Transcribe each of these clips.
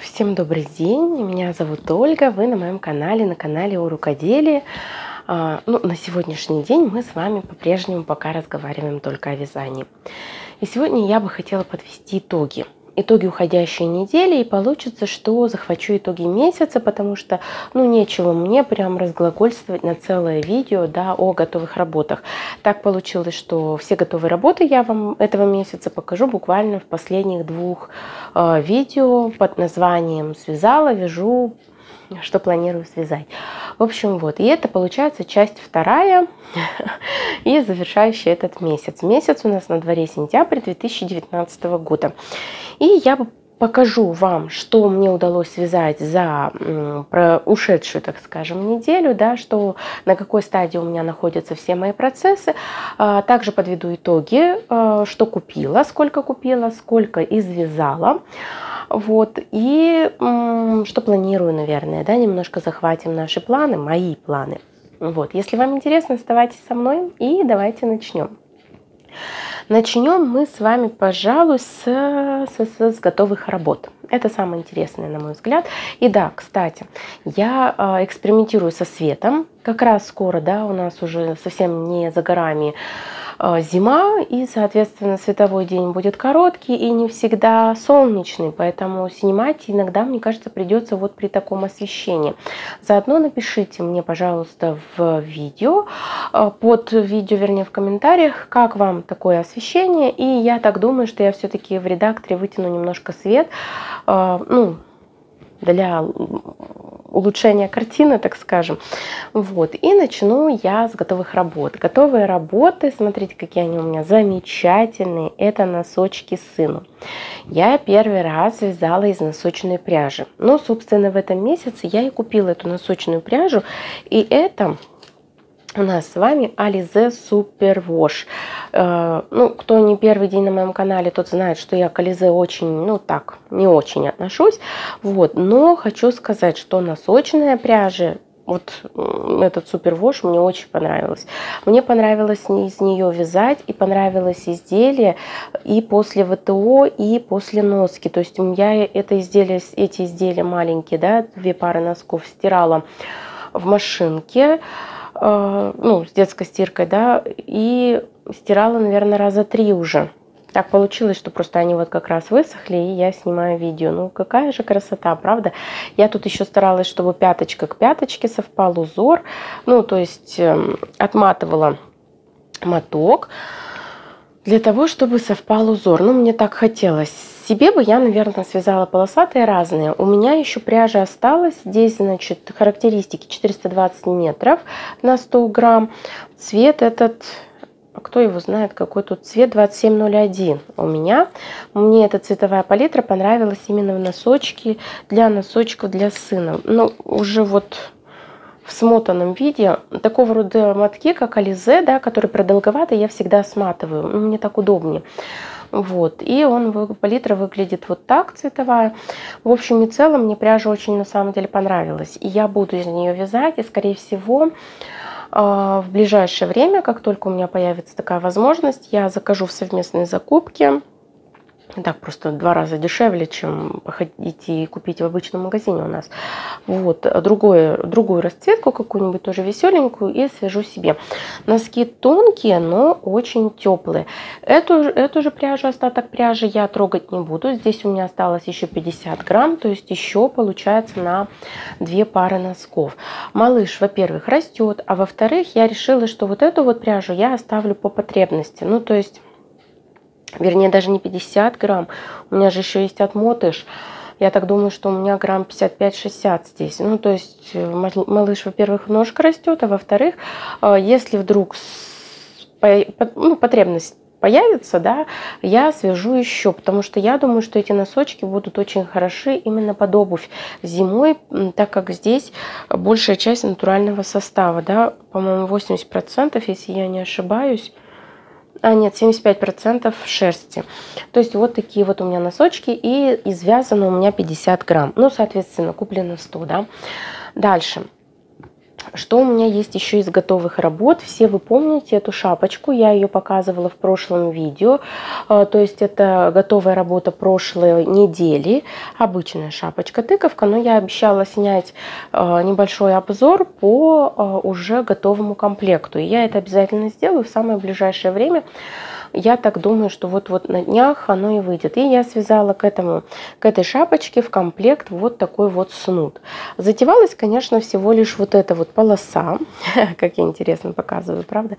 Всем добрый день, меня зовут Ольга, вы на моем канале, на канале о рукоделии. А, ну, на сегодняшний день мы с вами по-прежнему пока разговариваем только о вязании. И сегодня я бы хотела подвести итоги – итоги уходящей недели, и получится, что захвачу итоги месяца, потому что, ну, нечего мне прям разглагольствовать на целое видео, да, о готовых работах. Так получилось, что все готовые работы я вам этого месяца покажу буквально в последних двух э, видео под названием «Связала, вяжу, что планирую связать. В общем, вот. И это получается часть вторая и завершающая этот месяц. Месяц у нас на дворе сентябрь 2019 года. И я покажу вам, что мне удалось связать за ушедшую, так скажем, неделю, да, что на какой стадии у меня находятся все мои процессы. А, также подведу итоги, а, что купила, сколько купила, сколько извязала. Вот, и что планирую, наверное, да, немножко захватим наши планы, мои планы. Вот, если вам интересно, оставайтесь со мной и давайте начнем. Начнем мы с вами, пожалуй, с, с, с готовых работ. Это самое интересное, на мой взгляд. И да, кстати, я э, экспериментирую со светом. Как раз скоро, да, у нас уже совсем не за горами зима, и, соответственно, световой день будет короткий и не всегда солнечный, поэтому снимать иногда, мне кажется, придется вот при таком освещении. Заодно напишите мне, пожалуйста, в видео, э, под видео, вернее, в комментариях, как вам такое освещение, и я так думаю, что я все-таки в редакторе вытяну немножко свет, э, ну, для улучшения картины, так скажем. Вот. И начну я с готовых работ. Готовые работы, смотрите, какие они у меня замечательные. Это носочки сыну. Я первый раз вязала из носочной пряжи. Ну, собственно, в этом месяце я и купила эту носочную пряжу. И это у нас с вами Super Wash. Э, ну, кто не первый день на моем канале, тот знает, что я к Alize очень, ну так, не очень отношусь. Вот, но хочу сказать, что носочная пряжа вот этот супервош мне очень понравилось. Мне понравилось из нее вязать, и понравилось изделие и после ВТО, и после носки. То есть у меня это изделие, эти изделия маленькие, да, две пары носков стирала в машинке. Э, ну, с детской стиркой, да, и стирала, наверное, раза три уже. Так получилось, что просто они вот как раз высохли, и я снимаю видео. Ну, какая же красота, правда? Я тут еще старалась, чтобы пяточка к пяточке совпал узор. Ну, то есть эм, отматывала моток для того, чтобы совпал узор. Ну, мне так хотелось себе бы я, наверное, связала полосатые разные. У меня еще пряжа осталась. Здесь, значит, характеристики 420 метров на 100 грамм. Цвет этот кто его знает, какой тут цвет 2701 у меня. Мне эта цветовая палитра понравилась именно в носочке, для носочков для сына. Ну, уже вот в смотанном виде такого рода мотки, как Ализе, да, которые продолговатые, я всегда сматываю. Ну, мне так удобнее. Вот. И он, палитра выглядит вот так, цветовая. В общем и целом, мне пряжа очень на самом деле понравилась. И я буду из нее вязать, и скорее всего а, в ближайшее время, как только у меня появится такая возможность, я закажу в совместные закупки так просто два раза дешевле, чем походить и купить в обычном магазине у нас. Вот, другое, другую расцветку какую-нибудь тоже веселенькую и свяжу себе. Носки тонкие, но очень теплые. Эту, эту же пряжу, остаток пряжи я трогать не буду. Здесь у меня осталось еще 50 грамм, то есть еще получается на две пары носков. Малыш, во-первых, растет, а во-вторых, я решила, что вот эту вот пряжу я оставлю по потребности. Ну, то есть вернее даже не 50 грамм, у меня же еще есть отмотыш. Я так думаю, что у меня грамм 55-60 здесь. Ну, то есть э, малыш, во-первых, ножка растет, а во-вторых, э, если вдруг ну, потребность появится, да, я свяжу еще, потому что я думаю, что эти носочки будут очень хороши именно под обувь зимой, так как здесь большая часть натурального состава, да, по-моему, 80%, если я не ошибаюсь а нет, 75% шерсти. То есть вот такие вот у меня носочки и извязано у меня 50 грамм. Ну, соответственно, куплено 100, да. Дальше. Что у меня есть еще из готовых работ? Все вы помните эту шапочку, я ее показывала в прошлом видео. А, то есть это готовая работа прошлой недели, обычная шапочка-тыковка, но я обещала снять а, небольшой обзор по а, уже готовому комплекту. И я это обязательно сделаю в самое ближайшее время я так думаю, что вот-вот на днях оно и выйдет. И я связала к, этому, к этой шапочке в комплект вот такой вот снуд. Затевалась, конечно, всего лишь вот эта вот полоса, как я интересно показываю, правда?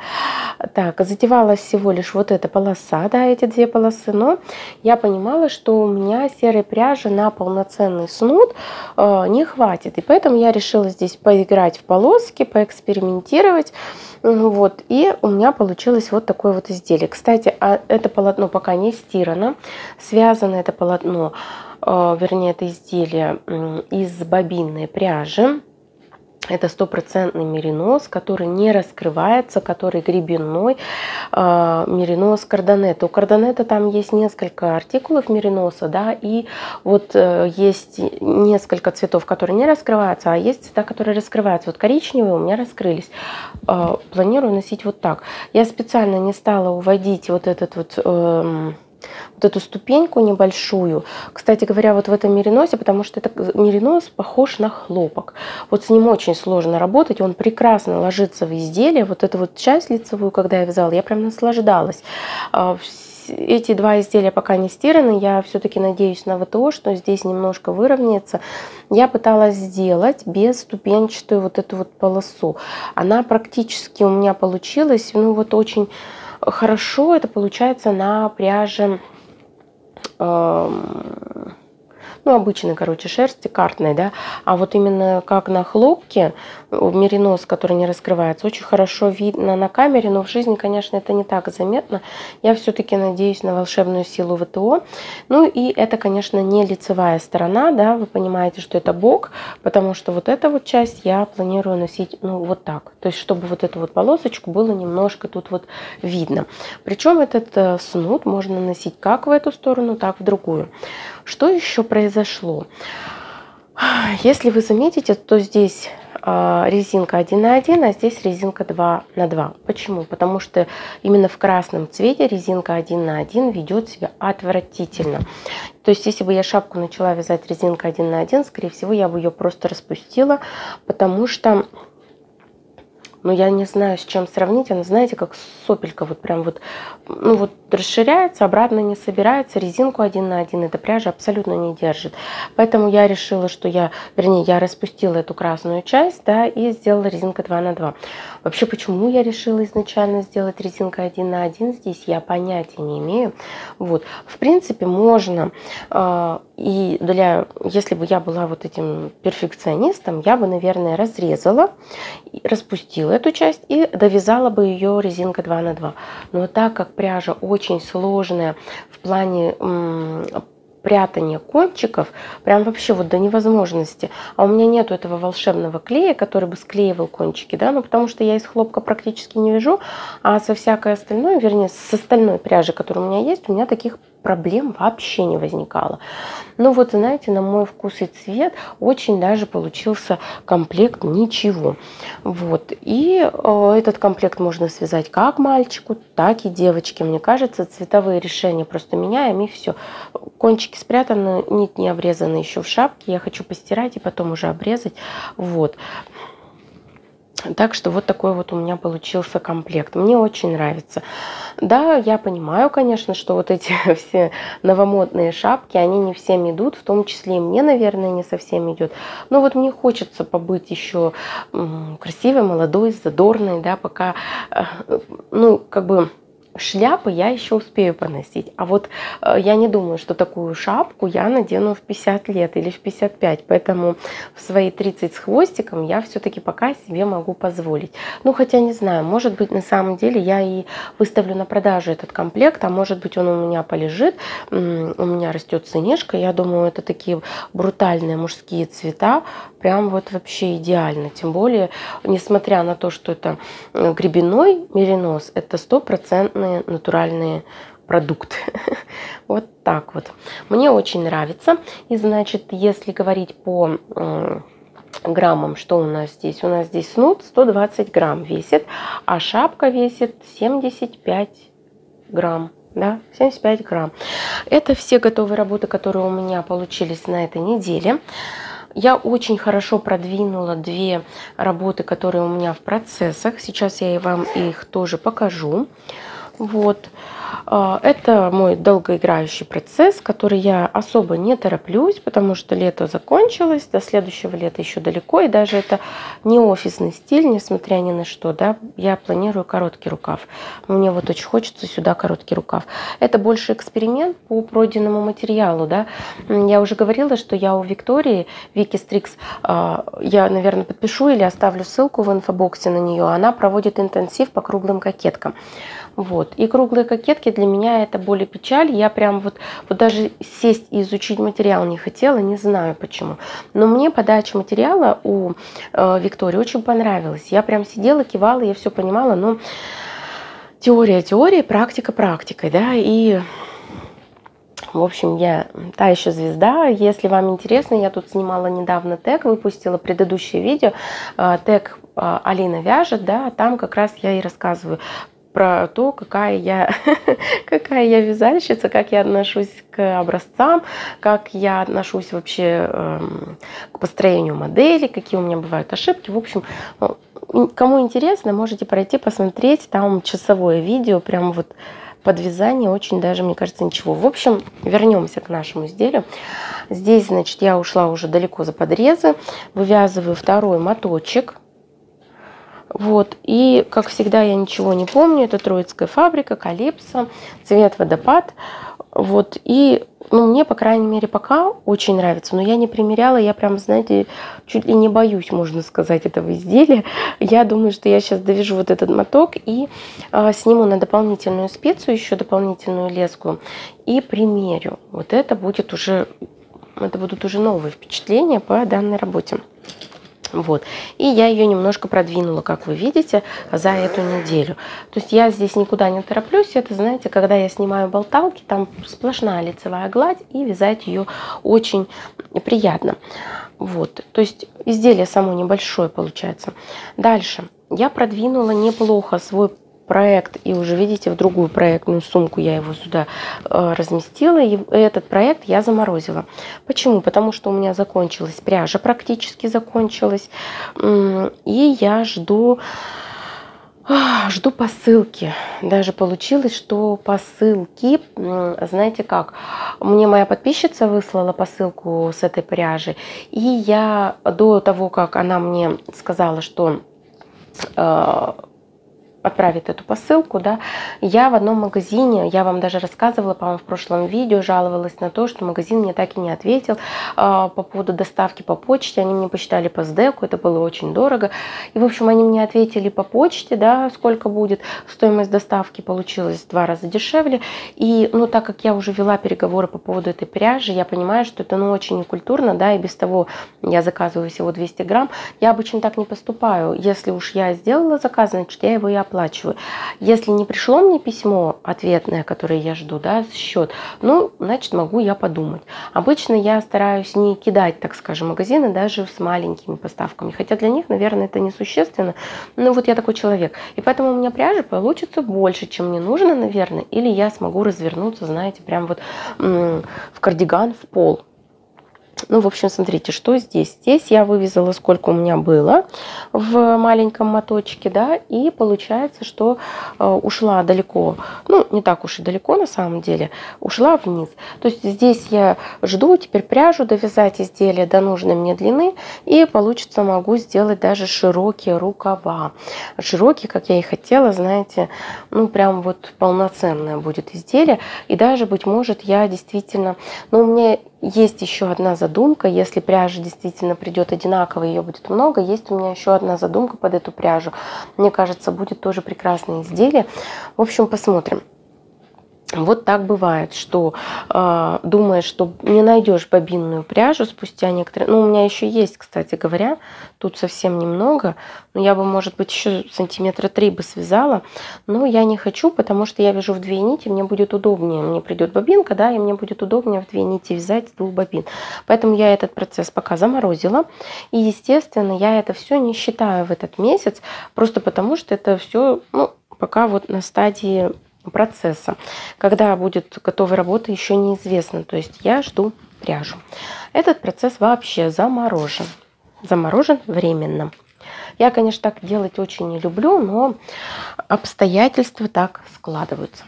Так, затевалась всего лишь вот эта полоса, да, эти две полосы, но я понимала, что у меня серой пряжи на полноценный снуд э, не хватит, и поэтому я решила здесь поиграть в полоски, поэкспериментировать, вот, и у меня получилось вот такое вот изделие. Кстати, а это полотно пока не стирано. Связано это полотно, э, вернее, это изделие из бобинной пряжи. Это стопроцентный меринос, который не раскрывается, который гребенной. Э, меринос кардонета. У кардонета там есть несколько артикулов мериноса, да, и вот э, есть несколько цветов, которые не раскрываются, а есть цвета, которые раскрываются. Вот коричневые у меня раскрылись. Э, планирую носить вот так. Я специально не стала уводить вот этот вот... Э, вот эту ступеньку небольшую. Кстати говоря, вот в этом мериносе, потому что это меринос похож на хлопок. Вот с ним очень сложно работать, он прекрасно ложится в изделие. Вот эту вот часть лицевую, когда я вязала, я прям наслаждалась. А, эти два изделия пока не стираны, я все-таки надеюсь на ВТО, что здесь немножко выровняется. Я пыталась сделать без ступенчатую вот эту вот полосу. Она практически у меня получилась, ну вот очень хорошо это получается на пряже ну, обычной, короче, шерсти, картной, да, а вот именно как на хлопке, меринос, который не раскрывается, очень хорошо видно на камере, но в жизни, конечно, это не так заметно. Я все-таки надеюсь на волшебную силу ВТО. Ну и это, конечно, не лицевая сторона, да, вы понимаете, что это бок, потому что вот эта вот часть я планирую носить, ну, вот так. То есть, чтобы вот эту вот полосочку было немножко тут вот видно. Причем этот э, снуд можно носить как в эту сторону, так в другую. Что еще произошло? Если вы заметите, то здесь а, резинка 1 на 1, а здесь резинка 2 на 2. Почему? Потому что именно в красном цвете резинка 1 на 1 ведет себя отвратительно. То есть, если бы я шапку начала вязать резинка 1 на 1, скорее всего, я бы ее просто распустила, потому что но я не знаю, с чем сравнить. Она, знаете, как сопелька, вот прям вот, ну вот расширяется, обратно не собирается, резинку один на один эта пряжа абсолютно не держит. Поэтому я решила, что я, вернее, я распустила эту красную часть, да, и сделала резинка 2 на 2. Вообще, почему я решила изначально сделать резинка 1 на 1 здесь, я понятия не имею. Вот, в принципе, можно, э, и для, если бы я была вот этим перфекционистом, я бы, наверное, разрезала, распустила распустила эту часть и довязала бы ее резинка 2 на 2. Но так как пряжа очень сложная в плане прятания кончиков, прям вообще вот до невозможности. А у меня нету этого волшебного клея, который бы склеивал кончики, да, ну потому что я из хлопка практически не вяжу, а со всякой остальной, вернее, с остальной пряжи, которая у меня есть, у меня таких проблем вообще не возникало. Ну вот, знаете, на мой вкус и цвет очень даже получился комплект ничего. Вот. И э, этот комплект можно связать как мальчику, так и девочке. Мне кажется, цветовые решения просто меняем и все. Кончики спрятаны, нить не обрезана еще в шапке. Я хочу постирать и потом уже обрезать. Вот. Так что вот такой вот у меня получился комплект. Мне очень нравится. Да, я понимаю, конечно, что вот эти все новомодные шапки, они не всем идут, в том числе и мне, наверное, не совсем идет. Но вот мне хочется побыть еще красивой, молодой, задорной, да, пока, э, ну, как бы шляпы я еще успею поносить. А вот э, я не думаю, что такую шапку я надену в 50 лет или в 55. Поэтому в свои 30 с хвостиком я все-таки пока себе могу позволить. Ну, хотя не знаю, может быть, на самом деле я и выставлю на продажу этот комплект, а может быть, он у меня полежит. У меня растет сынишка. Я думаю, это такие брутальные мужские цвета. Прям вот вообще идеально. Тем более, несмотря на то, что это гребеной меринос, это стопроцентный самые натуральные продукты. вот так вот. Мне очень нравится. И значит, если говорить по граммам, что у нас здесь? У нас здесь снуд 120 грамм весит, а шапка весит 75 грамм. Да, 75 грамм. Это все готовые работы, которые у меня получились на этой неделе. Я очень хорошо продвинула две работы, которые у меня в процессах. Сейчас я вам их тоже покажу. Вот. А, это мой долгоиграющий процесс, который я особо не тороплюсь, потому что лето закончилось, до следующего лета еще далеко, и даже это не офисный стиль, несмотря ни на что, да, я планирую короткий рукав. Мне вот очень хочется сюда короткий рукав. Это больше эксперимент по пройденному материалу, да. Я уже говорила, что я у Виктории, Вики Стрикс, а, я, наверное, подпишу или оставлю ссылку в инфобоксе на нее, она проводит интенсив по круглым кокеткам. Вот. И круглые кокетки для меня это боль и печаль. Я прям вот, вот даже сесть и изучить материал не хотела, не знаю почему. Но мне подача материала у э, Виктории очень понравилась. Я прям сидела, кивала, я все понимала, но теория теория, практика практикой, да, и в общем, я та еще звезда. Если вам интересно, я тут снимала недавно тег, выпустила предыдущее видео. Э, тег э, Алина вяжет, да, там как раз я и рассказываю про то, какая я, какая я вязальщица, как я отношусь к образцам, как я отношусь вообще э, к построению модели, какие у меня бывают ошибки. В общем, кому интересно, можете пройти посмотреть, там часовое видео, прям вот подвязание очень даже, мне кажется, ничего. В общем, вернемся к нашему изделию. Здесь, значит, я ушла уже далеко за подрезы, вывязываю второй моточек вот. И, как всегда, я ничего не помню. Это Троицкая фабрика, Калипсо, цвет водопад. Вот. И ну, мне, по крайней мере, пока очень нравится. Но я не примеряла, я прям, знаете, чуть ли не боюсь, можно сказать, этого изделия. Я думаю, что я сейчас довяжу вот этот моток и э, сниму на дополнительную специю, еще дополнительную леску и примерю. Вот это будет уже, это будут уже новые впечатления по данной работе. Вот. И я ее немножко продвинула, как вы видите, за эту неделю. То есть я здесь никуда не тороплюсь. Это, знаете, когда я снимаю болталки, там сплошная лицевая гладь, и вязать ее очень приятно. Вот. То есть изделие само небольшое получается. Дальше. Я продвинула неплохо свой проект, и уже видите, в другую проектную сумку я его сюда э, разместила, и этот проект я заморозила. Почему? Потому что у меня закончилась пряжа, практически закончилась, и я жду Жду посылки. Даже получилось, что посылки, знаете как, мне моя подписчица выслала посылку с этой пряжи, и я до того, как она мне сказала, что э, отправит эту посылку, да, я в одном магазине, я вам даже рассказывала, по-моему, в прошлом видео, жаловалась на то, что магазин мне так и не ответил э, по поводу доставки по почте, они мне посчитали по СДЭКу, это было очень дорого, и, в общем, они мне ответили по почте, да, сколько будет, стоимость доставки получилась в два раза дешевле, и, ну, так как я уже вела переговоры по поводу этой пряжи, я понимаю, что это, ну, очень некультурно, да, и без того я заказываю всего 200 грамм, я обычно так не поступаю, если уж я сделала заказ, значит, я его и оплачиваю. Если не пришло мне письмо ответное, которое я жду, да, счет, ну, значит, могу я подумать. Обычно я стараюсь не кидать, так скажем, магазины даже с маленькими поставками, хотя для них, наверное, это несущественно, но вот я такой человек. И поэтому у меня пряжи получится больше, чем мне нужно, наверное, или я смогу развернуться, знаете, прям вот в кардиган в пол. Ну, в общем, смотрите, что здесь. Здесь я вывязала, сколько у меня было в маленьком моточке, да, и получается, что э, ушла далеко, ну, не так уж и далеко на самом деле, ушла вниз. То есть здесь я жду теперь пряжу, довязать изделие до нужной мне длины, и получится, могу сделать даже широкие рукава. Широкие, как я и хотела, знаете, ну, прям вот полноценное будет изделие, и даже, быть может, я действительно, ну, у меня есть еще одна задумка, если пряжа действительно придет одинаково, ее будет много, есть у меня еще одна задумка под эту пряжу. Мне кажется, будет тоже прекрасное изделие. В общем, посмотрим. Вот так бывает, что э, думаешь, что не найдешь бобинную пряжу спустя некоторые... Ну, у меня еще есть, кстати говоря, тут совсем немного, но я бы, может быть, еще сантиметра три бы связала, но я не хочу, потому что я вяжу в две нити, мне будет удобнее, мне придет бобинка, да, и мне будет удобнее в две нити вязать с двух бобин. Поэтому я этот процесс пока заморозила, и, естественно, я это все не считаю в этот месяц, просто потому что это все, ну, пока вот на стадии процесса. Когда будет готова работа, еще неизвестно. То есть я жду пряжу. Этот процесс вообще заморожен. Заморожен временно. Я, конечно, так делать очень не люблю, но обстоятельства так складываются.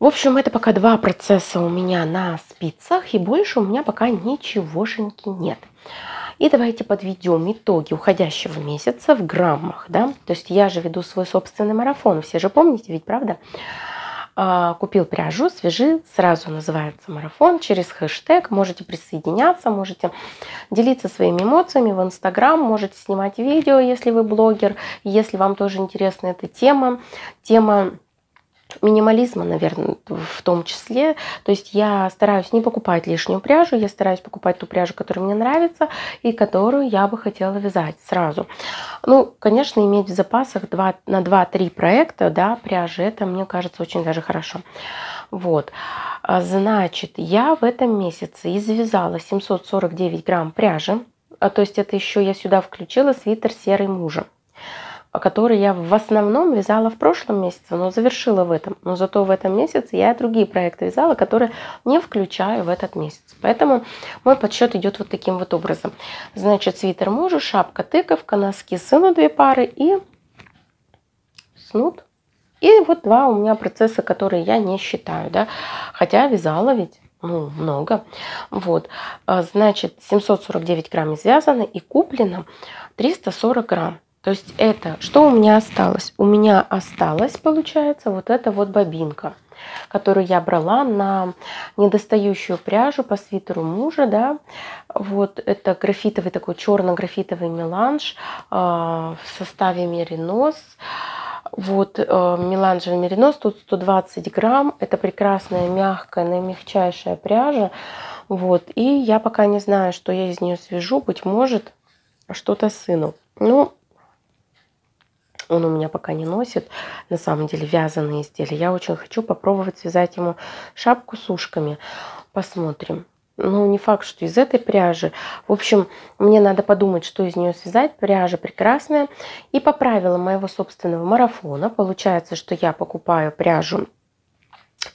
В общем, это пока два процесса у меня на спицах, и больше у меня пока ничегошеньки нет. И давайте подведем итоги уходящего месяца в граммах. Да? То есть я же веду свой собственный марафон. Все же помните, ведь правда? А, купил пряжу, свяжи, сразу называется марафон, через хэштег можете присоединяться, можете делиться своими эмоциями в Инстаграм, можете снимать видео, если вы блогер, если вам тоже интересна эта тема, тема минимализма, наверное, в том числе. То есть я стараюсь не покупать лишнюю пряжу, я стараюсь покупать ту пряжу, которая мне нравится и которую я бы хотела вязать сразу. Ну, конечно, иметь в запасах 2, на 2-3 проекта да, пряжи, это, мне кажется, очень даже хорошо. Вот. А, значит, я в этом месяце извязала 749 грамм пряжи, а то есть это еще я сюда включила свитер серый мужа который я в основном вязала в прошлом месяце, но завершила в этом. Но зато в этом месяце я другие проекты вязала, которые не включаю в этот месяц. Поэтому мой подсчет идет вот таким вот образом. Значит, свитер мужу, шапка, тыковка, носки сыну две пары и снуд. И вот два у меня процесса, которые я не считаю, да. Хотя вязала ведь ну, много. Вот, а, значит, 749 грамм извязано и куплено 340 грамм. То есть это, что у меня осталось? У меня осталось, получается, вот эта вот бобинка, которую я брала на недостающую пряжу по свитеру мужа, да. Вот это графитовый такой черно-графитовый меланж э, в составе меринос. Вот э, меланжевый меринос, тут 120 грамм. Это прекрасная, мягкая, наимягчайшая пряжа. Вот, и я пока не знаю, что я из нее свяжу. Быть может, что-то сыну. Ну, он у меня пока не носит, на самом деле, вязаные изделия. Я очень хочу попробовать связать ему шапку с ушками. Посмотрим. Ну, не факт, что из этой пряжи. В общем, мне надо подумать, что из нее связать. Пряжа прекрасная. И по правилам моего собственного марафона, получается, что я покупаю пряжу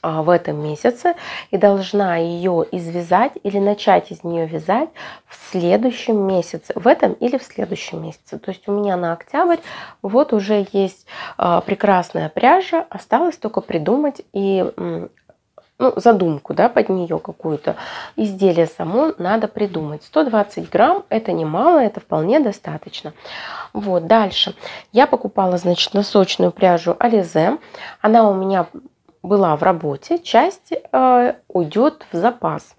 в этом месяце и должна ее извязать или начать из нее вязать в следующем месяце, в этом или в следующем месяце. То есть у меня на октябрь вот уже есть а, прекрасная пряжа, осталось только придумать и ну, задумку да, под нее какую-то. Изделие само надо придумать. 120 грамм это немало, это вполне достаточно. Вот, дальше. Я покупала, значит, носочную пряжу Ализе. Она у меня была в работе, часть э, уйдет в запас.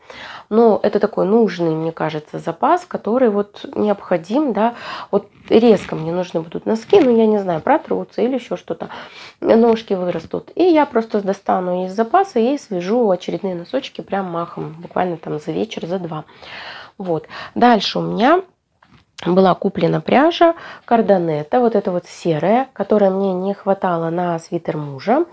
Но это такой нужный, мне кажется, запас, который вот необходим, да, вот резко мне нужны будут носки, ну я не знаю, протрутся или еще что-то, ножки вырастут. И я просто достану из запаса и свяжу очередные носочки прям махом, буквально там за вечер, за два. Вот. Дальше у меня была куплена пряжа кардонета, вот эта вот серая, которая мне не хватало на свитер мужа.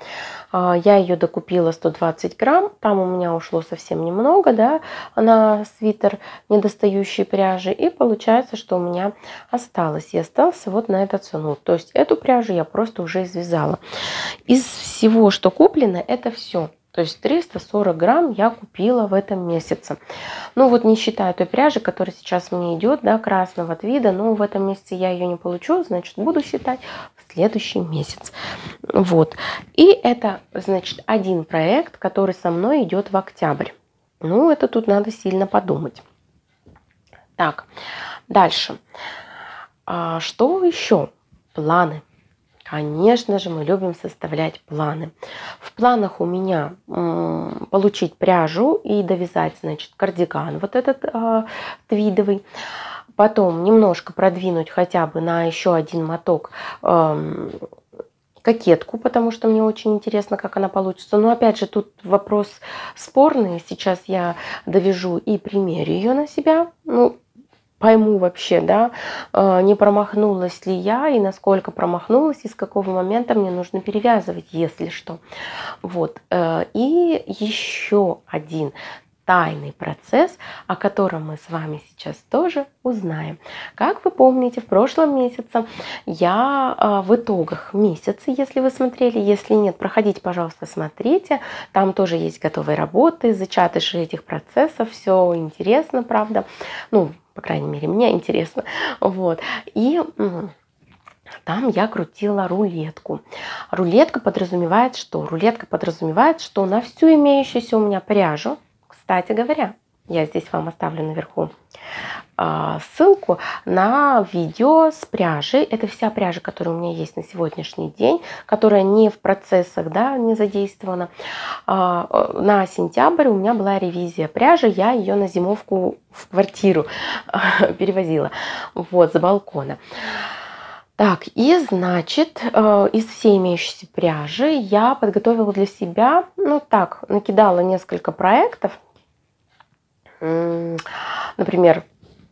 А, я ее докупила 120 грамм, там у меня ушло совсем немного, да, на свитер недостающей пряжи. И получается, что у меня осталось. И остался вот на этот цену. То есть эту пряжу я просто уже извязала. Из всего, что куплено, это все. То есть 340 грамм я купила в этом месяце. Ну вот не считая той пряжи, которая сейчас мне идет, да, красного вида, но в этом месяце я ее не получу, значит буду считать в следующий месяц. Вот. И это, значит, один проект, который со мной идет в октябрь. Ну, это тут надо сильно подумать. Так, дальше. А что еще? Планы. Конечно же, мы любим составлять планы. В планах у меня получить пряжу и довязать, значит, кардиган вот этот э, твидовый. Потом немножко продвинуть хотя бы на еще один моток э, кокетку, потому что мне очень интересно, как она получится. Но опять же, тут вопрос спорный. Сейчас я довяжу и примерю ее на себя. Ну, пойму вообще, да, э, не промахнулась ли я и насколько промахнулась, и с какого момента мне нужно перевязывать, если что. Вот. Э, и еще один тайный процесс, о котором мы с вами сейчас тоже узнаем. Как вы помните, в прошлом месяце я а, в итогах месяца, если вы смотрели, если нет, проходите, пожалуйста, смотрите. Там тоже есть готовые работы, зачатыши этих процессов, все интересно, правда. Ну, по крайней мере, мне интересно. Вот. И там я крутила рулетку. Рулетка подразумевает что? Рулетка подразумевает, что на всю имеющуюся у меня пряжу кстати говоря, я здесь вам оставлю наверху а, ссылку на видео с пряжей. Это вся пряжа, которая у меня есть на сегодняшний день, которая не в процессах, да, не задействована. А, на сентябрь у меня была ревизия пряжи, я ее на зимовку в квартиру перевозила, вот, с балкона. Так, и значит, э, из всей имеющейся пряжи я подготовила для себя, ну так, накидала несколько проектов, например,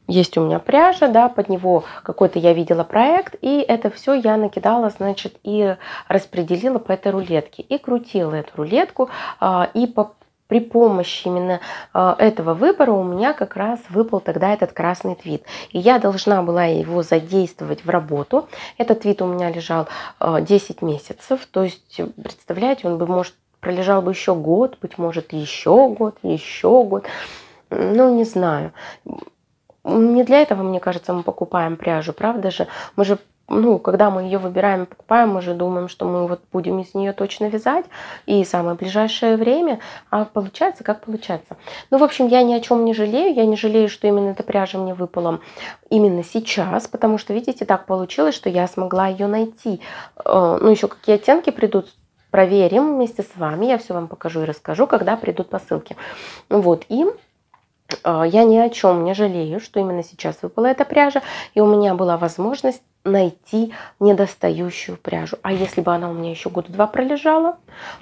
есть у меня пряжа, да, под него какой-то я видела проект, и это все я накидала, значит, и распределила по этой рулетке. И крутила эту рулетку, а, и по, при помощи именно а, этого выбора у меня как раз выпал тогда этот красный твит. И я должна была его задействовать в работу. Этот твит у меня лежал 10 а, месяцев, то есть, представляете, он бы, может, пролежал бы еще год, быть может, еще год, еще год. Ну, не знаю. Не для этого, мне кажется, мы покупаем пряжу, правда же? Мы же ну, когда мы ее выбираем и покупаем, мы же думаем, что мы вот будем из нее точно вязать и самое ближайшее время, а получается, как получается. Ну, в общем, я ни о чем не жалею, я не жалею, что именно эта пряжа мне выпала именно сейчас, потому что, видите, так получилось, что я смогла ее найти. Э, ну, еще какие оттенки придут, проверим вместе с вами, я все вам покажу и расскажу, когда придут посылки. Вот, и я ни о чем не жалею, что именно сейчас выпала эта пряжа, и у меня была возможность найти недостающую пряжу. А если бы она у меня еще года два пролежала,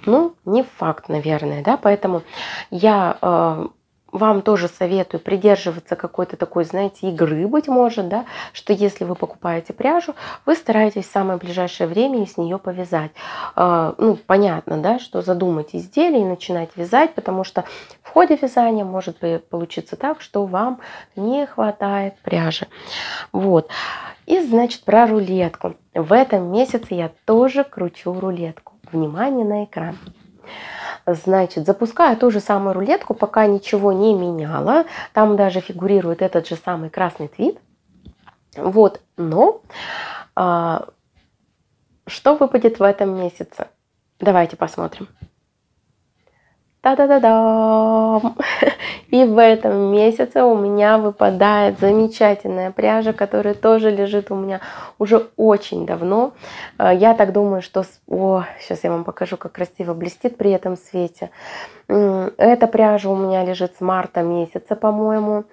ну, не факт, наверное, да, поэтому я а, вам тоже советую придерживаться какой-то такой, знаете, игры, быть может, да, что если вы покупаете пряжу, вы стараетесь в самое ближайшее время с нее повязать. А, ну, понятно, да, что задумать изделие и начинать вязать, потому что в ходе вязания может получиться так, что вам не хватает пряжи. Вот. И, значит, про рулетку. В этом месяце я тоже кручу рулетку. Внимание на экран. Значит, запускаю ту же самую рулетку, пока ничего не меняла. Там даже фигурирует этот же самый красный твит. Вот, но а, что выпадет в этом месяце? Давайте посмотрим. Та-да-да-дам! И в этом месяце у меня выпадает замечательная пряжа, которая тоже лежит у меня уже очень давно. А, я так думаю, что... О, сейчас я вам покажу, как красиво блестит при этом свете. Эта пряжа у меня лежит с марта месяца, по-моему.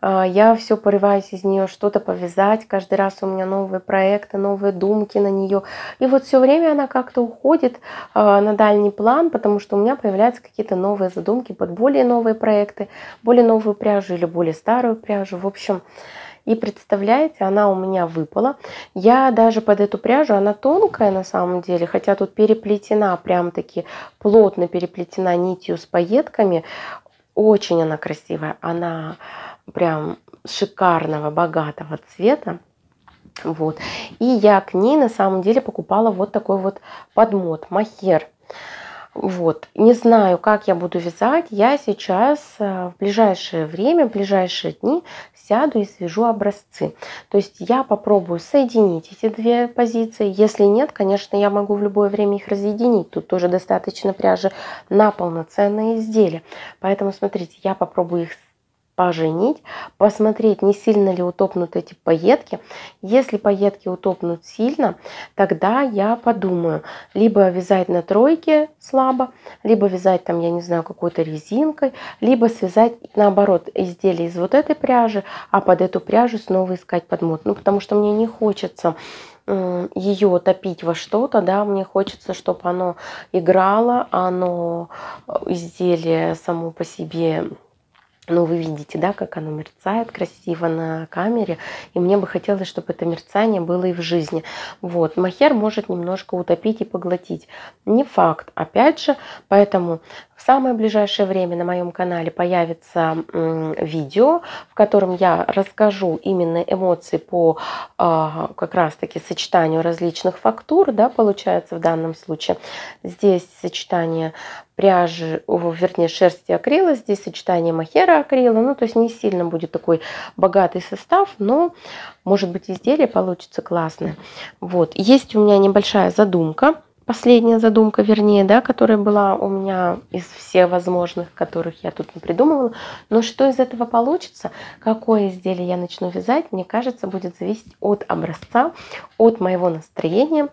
А, я все порываюсь из нее что-то повязать. Каждый раз у меня новые проекты, новые думки на нее. И вот все время она как-то уходит а, на дальний план, потому что у меня появляются какие-то новые задумки под более новые проекты, более новую пряжу или более старую пряжу. В общем, и представляете, она у меня выпала. Я даже под эту пряжу, она тонкая на самом деле, хотя тут переплетена, прям таки плотно переплетена нитью с пайетками. Очень она красивая. Она прям шикарного, богатого цвета. Вот. И я к ней на самом деле покупала вот такой вот подмот, махер. Вот. Не знаю, как я буду вязать. Я сейчас э, в ближайшее время, в ближайшие дни сяду и свяжу образцы. То есть я попробую соединить эти две позиции. Если нет, конечно, я могу в любое время их разъединить. Тут тоже достаточно пряжи на полноценное изделие. Поэтому, смотрите, я попробую их поженить, посмотреть, не сильно ли утопнут эти пайетки. Если пайетки утопнут сильно, тогда я подумаю, либо вязать на тройке слабо, либо вязать там, я не знаю, какой-то резинкой, либо связать наоборот изделие из вот этой пряжи, а под эту пряжу снова искать подмот. Ну, потому что мне не хочется ее топить во что-то, да, мне хочется, чтобы оно играло, оно э, изделие само по себе ну, вы видите, да, как оно мерцает красиво на камере. И мне бы хотелось, чтобы это мерцание было и в жизни. Вот. Махер может немножко утопить и поглотить. Не факт, опять же. Поэтому в самое ближайшее время на моем канале появится видео, в котором я расскажу именно эмоции по а, как раз-таки сочетанию различных фактур, да, получается в данном случае. Здесь сочетание пряжи, вернее, шерсти акрила, здесь сочетание махера акрила, ну, то есть не сильно будет такой богатый состав, но, может быть, изделие получится классное. Вот, есть у меня небольшая задумка, последняя задумка, вернее, да, которая была у меня из всех возможных, которых я тут придумывала. Но что из этого получится, какое изделие я начну вязать, мне кажется, будет зависеть от образца, от моего настроения,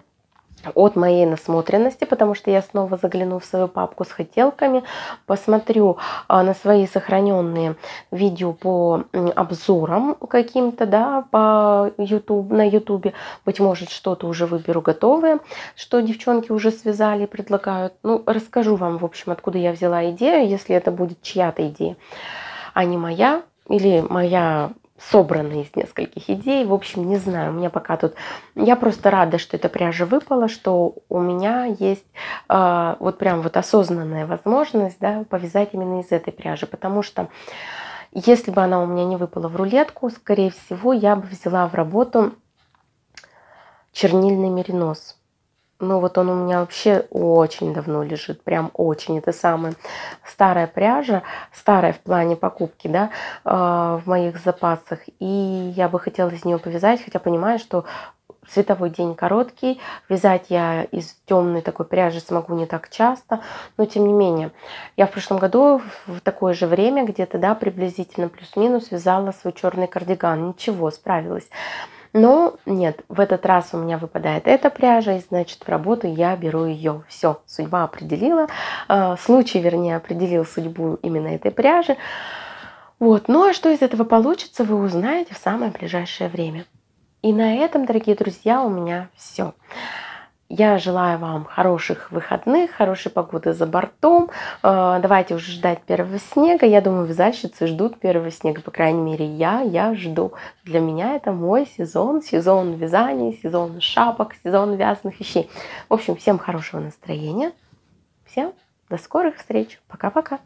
от моей насмотренности, потому что я снова загляну в свою папку с хотелками, посмотрю а, на свои сохраненные видео по обзорам каким-то, да, по YouTube, на YouTube. Быть может, что-то уже выберу готовое, что девчонки уже связали и предлагают. Ну, расскажу вам, в общем, откуда я взяла идею, если это будет чья-то идея, а не моя, или моя собраны из нескольких идей. В общем, не знаю, у меня пока тут... Я просто рада, что эта пряжа выпала, что у меня есть э, вот прям вот осознанная возможность да, повязать именно из этой пряжи, потому что если бы она у меня не выпала в рулетку, скорее всего, я бы взяла в работу чернильный меринос. Ну вот он у меня вообще очень давно лежит, прям очень. Это самая старая пряжа, старая в плане покупки, да, а, в моих запасах. И я бы хотела из нее повязать, хотя понимаю, что световой день короткий, вязать я из темной такой пряжи смогу не так часто, но тем не менее. Я в прошлом году в такое же время, где-то, да, приблизительно плюс-минус, вязала свой черный кардиган. Ничего, справилась. Но нет, в этот раз у меня выпадает эта пряжа, и значит в работу я беру ее. Все, судьба определила, э, случай, вернее, определил судьбу именно этой пряжи. Вот, ну а что из этого получится, вы узнаете в самое ближайшее время. И на этом, дорогие друзья, у меня все. Я желаю вам хороших выходных, хорошей погоды за бортом. А, давайте уже ждать первого снега. Я думаю, вязальщицы ждут первого снега. По крайней мере, я, я жду. Для меня это мой сезон, сезон вязания, сезон шапок, сезон вязаных вещей. В общем, всем хорошего настроения. Всем до скорых встреч. Пока-пока.